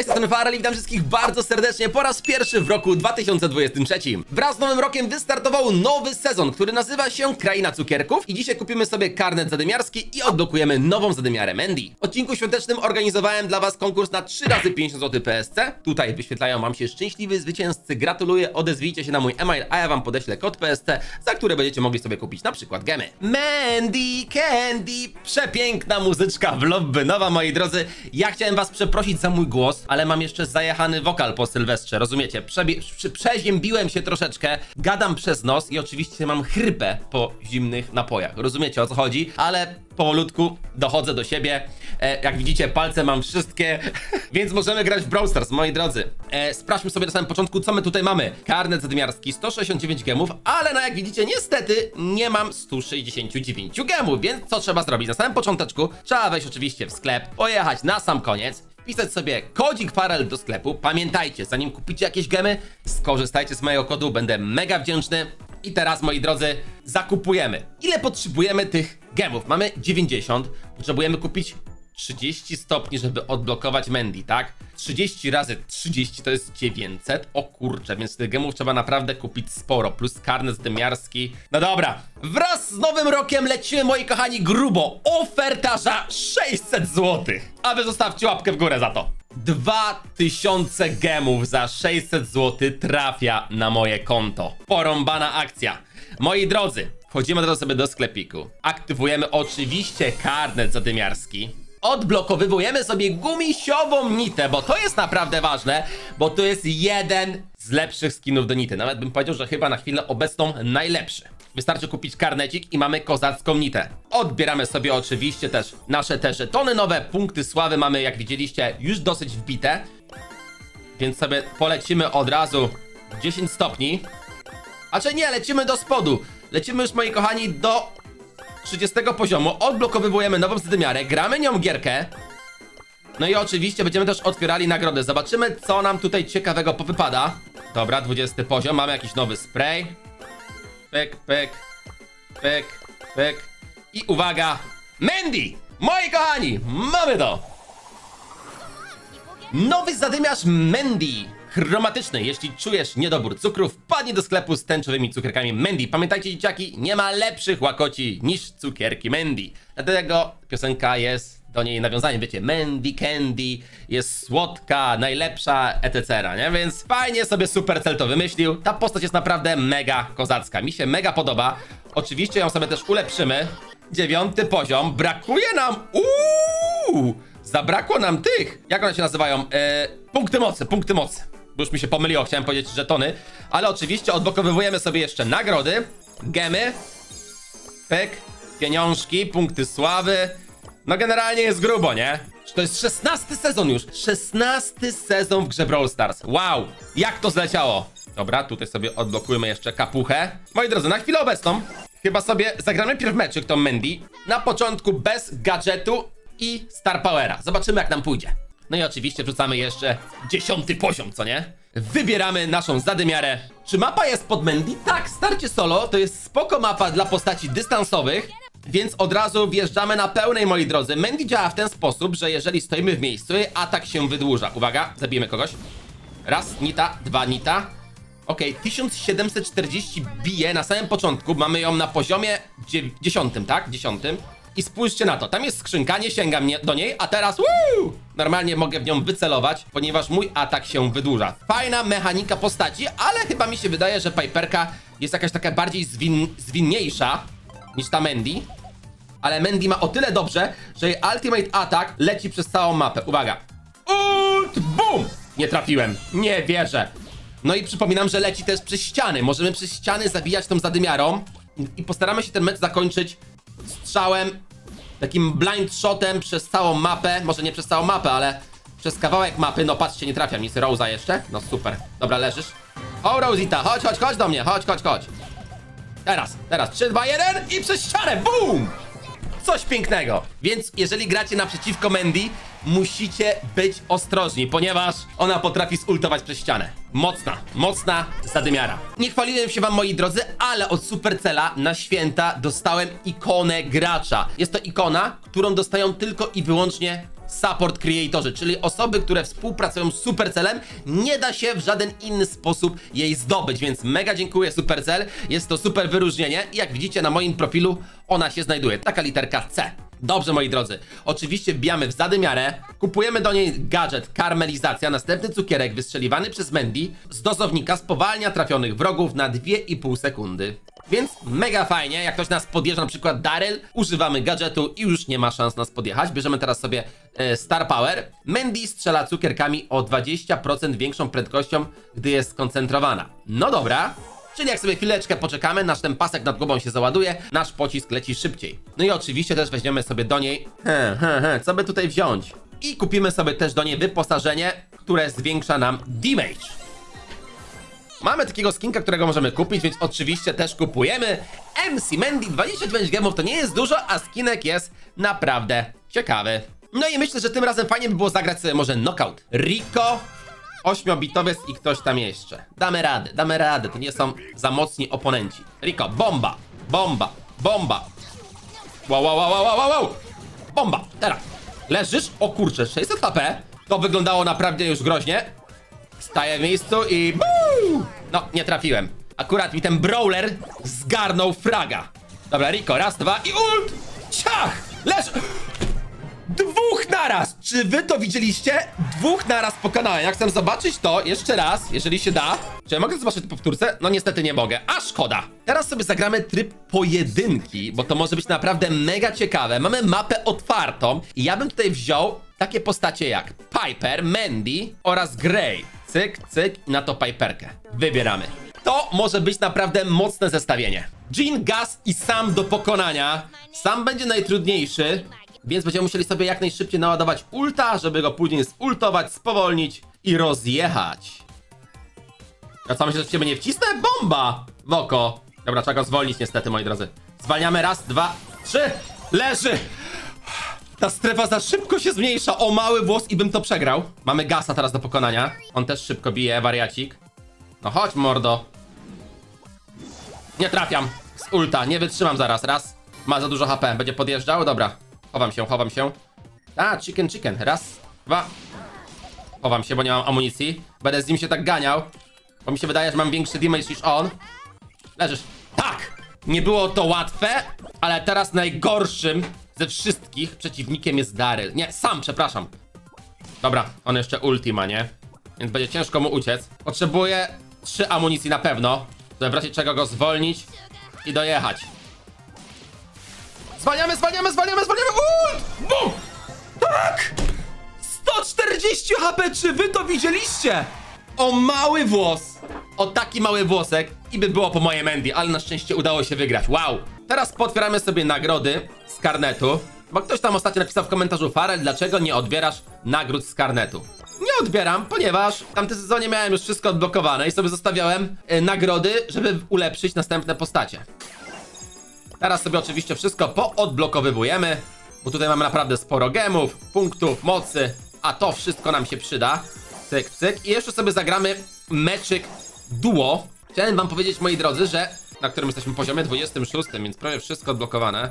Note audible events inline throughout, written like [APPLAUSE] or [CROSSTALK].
Cześć, jestem Farel i witam wszystkich bardzo serdecznie po raz pierwszy w roku 2023. Wraz z nowym rokiem wystartował nowy sezon, który nazywa się Kraina Cukierków i dzisiaj kupimy sobie karnet zadymiarski i odblokujemy nową zadymiarę Mandy. W odcinku świątecznym organizowałem dla was konkurs na 3 razy 50 zł PSC. Tutaj wyświetlają wam się szczęśliwi zwycięzcy. Gratuluję, odezwijcie się na mój e-mail, a ja wam podeślę kod PSC, za które będziecie mogli sobie kupić na przykład gemy. Mandy Candy, przepiękna muzyczka w lobby nowa, moi drodzy. Ja chciałem was przeprosić za mój głos, ale mam jeszcze zajechany wokal po Sylwestrze, rozumiecie? Przebie prze przeziębiłem się troszeczkę, gadam przez nos i oczywiście mam chrypę po zimnych napojach. Rozumiecie o co chodzi? Ale powolutku dochodzę do siebie. E, jak widzicie, palce mam wszystkie, [LAUGHS] więc możemy grać w Brawl Stars, moi drodzy. E, sprawdźmy sobie na samym początku, co my tutaj mamy. Karnet zadymiarski, 169 gemów, ale no jak widzicie, niestety nie mam 169 gemów, więc co trzeba zrobić? Na samym począteczku trzeba wejść oczywiście w sklep, pojechać na sam koniec, wpisać sobie kodzik Farel do sklepu. Pamiętajcie, zanim kupicie jakieś gemy, skorzystajcie z mojego kodu, będę mega wdzięczny. I teraz, moi drodzy, zakupujemy. Ile potrzebujemy tych gemów? Mamy 90, potrzebujemy kupić 30 stopni, żeby odblokować Mandy, tak? 30 razy 30 to jest 900. O kurczę, więc tych gemów trzeba naprawdę kupić sporo. Plus karnet zdymiarski. No dobra, wraz z nowym rokiem lecimy, moi kochani, grubo. Oferta za 600 zł. A wy zostawcie łapkę w górę za to. 2000 gemów za 600 zł trafia na moje konto. Porąbana akcja. Moi drodzy, wchodzimy teraz sobie do sklepiku. Aktywujemy oczywiście karnet zadymiarski. Odblokowywujemy sobie gumisiową nitę, bo to jest naprawdę ważne, bo to jest jeden z lepszych skinów do nity. Nawet bym powiedział, że chyba na chwilę obecną najlepszy. Wystarczy kupić karnecik i mamy kozacką nitę. Odbieramy sobie oczywiście też nasze te żetony nowe, punkty sławy mamy, jak widzieliście, już dosyć wbite. Więc sobie polecimy od razu 10 stopni. A czy nie, lecimy do spodu. Lecimy już, moi kochani, do 30 poziomu. Odblokowywujemy nową zadymiarę, gramy nią gierkę. No i oczywiście będziemy też otwierali nagrody. Zobaczymy, co nam tutaj ciekawego powypada. Dobra, 20 poziom, mamy jakiś nowy spray. Pyk, pyk, pyk, pyk. I uwaga, Mandy! Moi kochani, mamy to! Nowy zadymiarz Mandy. Chromatyczny. Jeśli czujesz niedobór cukrów, wpadnij do sklepu z tęczowymi cukierkami Mandy. Pamiętajcie, dzieciaki, nie ma lepszych łakoci niż cukierki Mandy. Dlatego piosenka jest do niej nawiązaniem, wiecie, Mandy Candy, jest słodka, najlepsza, etc., nie? Więc fajnie sobie Supercell to wymyślił. Ta postać jest naprawdę mega kozacka. Mi się mega podoba. Oczywiście ją sobie też ulepszymy. Dziewiąty poziom. Brakuje nam... Uuu! Zabrakło nam tych. Jak one się nazywają? E, punkty mocy, punkty mocy. Już mi się pomyliło, chciałem powiedzieć żetony. Ale oczywiście odblokowywujemy sobie jeszcze nagrody, gemy, pyk, pieniążki, punkty sławy. No generalnie jest grubo, nie? To jest 16 sezon już. 16 sezon w grze Brawl Stars. Wow, jak to zleciało. Dobra, tutaj sobie odblokujemy jeszcze kapuchę. Moi drodzy, na chwilę obecną chyba sobie zagramy pierw meczyk tą Mandy. Na początku bez gadżetu i Star Powera. Zobaczymy jak nam pójdzie. No i oczywiście wrzucamy jeszcze dziesiąty poziom, co nie? Wybieramy naszą zadymiarę. Czy mapa jest pod Mandy? Tak, starcie solo to jest spoko mapa dla postaci dystansowych. Więc od razu wjeżdżamy na pełnej, moi drodzy. Mandy działa w ten sposób, że jeżeli stoimy w miejscu, atak się wydłuża. Uwaga, zabijemy kogoś. Raz, nita, dwa, nita. Okay, 1740 bije na samym początku. Mamy ją na poziomie 10, tak? 10. I spójrzcie na to, tam jest skrzynka, nie sięgam nie, do niej, a teraz wuu, normalnie mogę w nią wycelować, ponieważ mój atak się wydłuża. Fajna mechanika postaci, ale chyba mi się wydaje, że Piperka jest jakaś taka bardziej zwin, zwinniejsza niż ta Mandy. Ale Mandy ma o tyle dobrze, że jej ultimate atak leci przez całą mapę. Uwaga. Ult, boom! Nie trafiłem, nie wierzę. No i przypominam, że leci też przez ściany. Możemy przez ściany zabijać tą zadymiarą i postaramy się ten mecz zakończyć strzałem, takim blind shotem przez całą mapę, może nie przez całą mapę, ale przez kawałek mapy, no patrzcie, nie trafiam nic, Rosa jeszcze, no super, dobra, leżysz. O, Rosita, chodź, chodź, chodź do mnie, chodź, chodź, chodź. Teraz, teraz, 3, 2, 1 i przez ścianę, boom! Coś pięknego. Więc jeżeli gracie naprzeciwko Mandy, musicie być ostrożni, ponieważ ona potrafi zultować przez ścianę. Mocna, mocna zadymiara. Nie chwaliłem się wam, moi drodzy, ale od Supercella na święta dostałem ikonę gracza. Jest to ikona, którą dostają tylko i wyłącznie support creatorzy, czyli osoby, które współpracują z Supercellem, nie da się w żaden inny sposób jej zdobyć, więc mega dziękuję Supercell, jest to super wyróżnienie i jak widzicie na moim profilu ona się znajduje, taka literka C. Dobrze, moi drodzy. Oczywiście wbijamy w zadymiarę, kupujemy do niej gadżet karmelizacja, następny cukierek wystrzeliwany przez Mandy z dozownika spowalnia trafionych wrogów na 2,5 sekundy. Więc mega fajnie, jak ktoś nas podjeżdża, na przykład Daryl, używamy gadżetu i już nie ma szans nas podjechać. Bierzemy teraz sobie e, Star Power. Mandy strzela cukierkami o 20% większą prędkością, gdy jest skoncentrowana. No dobra, Czyli jak sobie chwileczkę poczekamy, nasz ten pasek nad głową się załaduje, nasz pocisk leci szybciej. No i oczywiście też weźmiemy sobie do niej, he, he, he, co by tutaj wziąć? I kupimy sobie też do niej wyposażenie, które zwiększa nam damage. Mamy takiego skinka, którego możemy kupić, więc oczywiście też kupujemy. MC Mandy 29 gemów to nie jest dużo, a skinek jest naprawdę ciekawy. No i myślę, że tym razem fajnie by było zagrać sobie może knockout. Rico, 8-bitowiec i ktoś tam jeszcze. Damy radę, damy radę, to nie są za mocni oponenci. Rico, bomba, bomba, bomba. Wow, wow, wow, wow, wow, wow. Bomba, teraz. Leżysz? O kurczę, 600 HP. To wyglądało naprawdę już groźnie. Staję w miejscu i... Buu! No, nie trafiłem. Akurat mi ten brawler zgarnął fraga. Dobra, Rico, raz, dwa i ult! Ciach! Leż... Dwóch naraz! Czy wy to widzieliście? Dwóch naraz pokonałem. Jak chcę zobaczyć to jeszcze raz, jeżeli się da. Czy ja mogę zobaczyć to powtórce? No niestety nie mogę. A szkoda. Teraz sobie zagramy tryb pojedynki, bo to może być naprawdę mega ciekawe. Mamy mapę otwartą i ja bym tutaj wziął takie postacie jak Piper, Mandy oraz Grey. Cyk, cyk i na to Piperkę. Wybieramy. To może być naprawdę mocne zestawienie. Jean, Gas i Sam do pokonania. Sam będzie najtrudniejszy, więc będziemy musieli sobie jak najszybciej naładować ulta, żeby go później zultować, spowolnić i rozjechać. Ja co myślę, że ciebie nie wcisnę? Bomba! W oko. Dobra, trzeba go zwolnić niestety, moi drodzy. Zwalniamy raz, dwa, trzy. Leży! Ta strefa za szybko się zmniejsza. O mały włos i bym to przegrał. Mamy gasa teraz do pokonania. On też szybko bije, wariacik. No chodź, mordo. Nie trafiam. Z ulta, nie wytrzymam zaraz. Raz. Ma za dużo HP. Będzie podjeżdżał? Dobra. Chowam się, chowam się. A, chicken, chicken. Raz, dwa. Chowam się, bo nie mam amunicji. Będę z nim się tak ganiał. Bo mi się wydaje, że mam większy damage niż on. Leżysz. Tak! Nie było to łatwe, ale teraz najgorszym ze wszystkich przeciwnikiem jest Daryl. Nie, sam, przepraszam. Dobra, on jeszcze ulti ma, nie? Więc będzie ciężko mu uciec. Potrzebuję trzy amunicji na pewno, żeby w razie czego go zwolnić i dojechać. Zwalniamy, zwalniamy, zwalniamy, zwalniamy! Ult! Bum! Tak! 140 HP, czy wy to widzieliście? O mały włos! O taki mały włosek i by było po mojej Mandy, ale na szczęście udało się wygrać. Wow! Teraz potwieramy sobie nagrody z karnetu, bo ktoś tam ostatnio napisał w komentarzu Farel, dlaczego nie odbierasz nagród z karnetu? Nie odbieram, ponieważ w tamtym sezonie miałem już wszystko odblokowane i sobie zostawiałem e, nagrody, żeby ulepszyć następne postacie. Teraz sobie oczywiście wszystko poodblokowywujemy, bo tutaj mamy naprawdę sporo gemów, punktów, mocy, a to wszystko nam się przyda. Cyk, cyk. I jeszcze sobie zagramy meczyk duo. Chciałem wam powiedzieć, moi drodzy, że na którym jesteśmy poziomie 26, więc prawie wszystko odblokowane.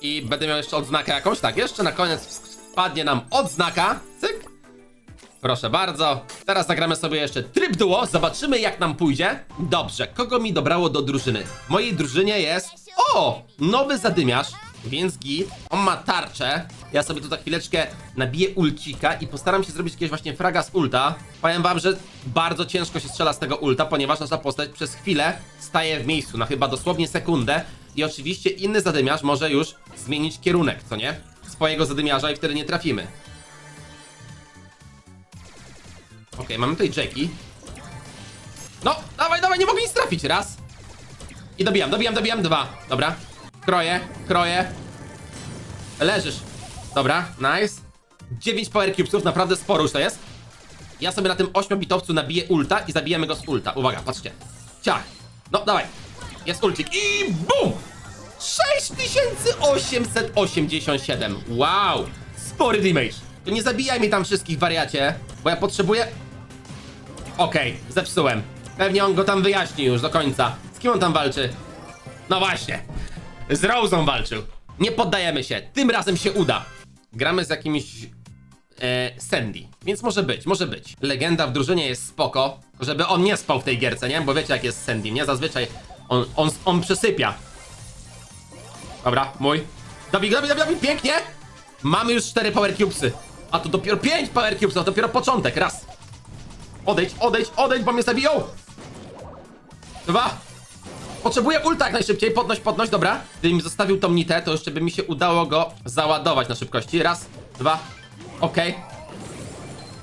I będę miał jeszcze odznakę jakąś, tak, jeszcze na koniec wpadnie nam odznaka, cyk. Proszę bardzo. Teraz zagramy sobie jeszcze tryb duo, zobaczymy jak nam pójdzie. Dobrze, kogo mi dobrało do drużyny? W mojej drużynie jest... O! Nowy zadymiarz, więc git. On ma tarczę. Ja sobie tu za chwileczkę nabiję ulcika i postaram się zrobić jakiegoś właśnie fraga z ulta. Powiem wam, że bardzo ciężko się strzela z tego ulta, ponieważ nasza postać przez chwilę staje w miejscu, na chyba dosłownie sekundę. I oczywiście inny zadymiarz może już zmienić kierunek, co nie? Swojego zadymiarza i wtedy nie trafimy. Okej, mamy tutaj Jackie. No, dawaj, dawaj, nie mogę nic trafić. Raz. I dobijam, dobijam, dobijam. Dwa. Dobra. Kroję, kroję. Leżysz. Dobra, nice. 9 power cubesów, naprawdę sporo już to jest. Ja sobie na tym 8-bitowcu nabiję ulta i zabijemy go z ulta. Uwaga, patrzcie. Ciach. No, dawaj. Jest ulcik i BUM! 6887. Wow. Spory damage. To nie zabijaj mi tam wszystkich, wariacie, bo ja potrzebuję... Okej, zepsułem. Pewnie on go tam wyjaśni już do końca. Z kim on tam walczy? No właśnie. Z Rose'ą walczył. Nie poddajemy się. Tym razem się uda. Gramy z jakimś e, Sandy. Więc może być, może być. Legenda w drużynie jest spoko, żeby on nie spał w tej gierce, nie? Bo wiecie jak jest Sandy, nie? Zazwyczaj on, on, on przesypia. Dobra, mój. Dobij, dobij, dobij, dobij, pięknie! Mamy już cztery power cubesy. A to dopiero pięć power cubesów, to dopiero początek, raz. Odejdź, odejdź, odejdź, bo mnie zabiją! Dwa. Potrzebuję ulta jak najszybciej, podnoś, podnoś, dobra. Gdybym zostawił tą nitę, to jeszcze by mi się udało go załadować na szybkości. Raz, dwa, okej.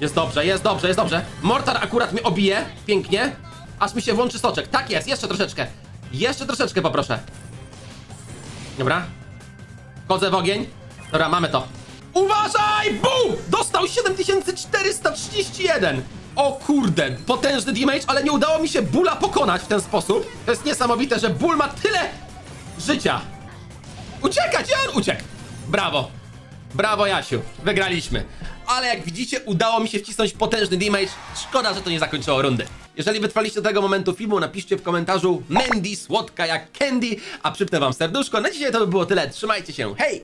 Jest dobrze, jest dobrze, jest dobrze. Mortar akurat mnie obije, pięknie. Aż mi się włączy soczek. Tak jest, jeszcze troszeczkę. Jeszcze troszeczkę poproszę. Dobra. Chodzę w ogień. Dobra, mamy to. Uważaj! Bum! Dostał 7431! O kurde, potężny damage, ale nie udało mi się Bula pokonać w ten sposób. To jest niesamowite, że Bull ma tyle życia. Uciekać! Ja on uciekł! Brawo! Brawo, Jasiu. Wygraliśmy. Ale jak widzicie, udało mi się wcisnąć potężny damage. Szkoda, że to nie zakończyło rundy. Jeżeli wytrwaliście do tego momentu filmu, napiszcie w komentarzu Mandy słodka jak candy, a przypnę wam serduszko. Na dzisiaj to by było tyle. Trzymajcie się. Hej!